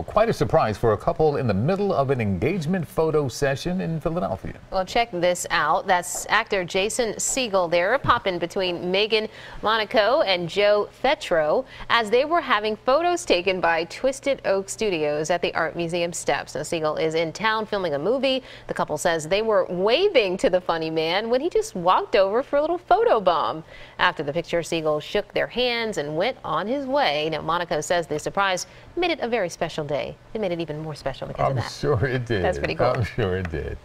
Well, quite a surprise for a couple in the middle of an engagement photo session in Philadelphia. Well, check this out. That's actor Jason Segel there popping between Megan Monaco and Joe Fetro as they were having photos taken by Twisted Oak Studios at the Art Museum steps. Now, Segel is in town filming a movie. The couple says they were waving to the funny man when he just walked over for a little photo bomb. After the picture, Segel shook their hands and went on his way. Now, Monaco says the surprise made it a very special day. It made it even more special because I'm of that. sure it did. That's pretty cool. I'm sure it did.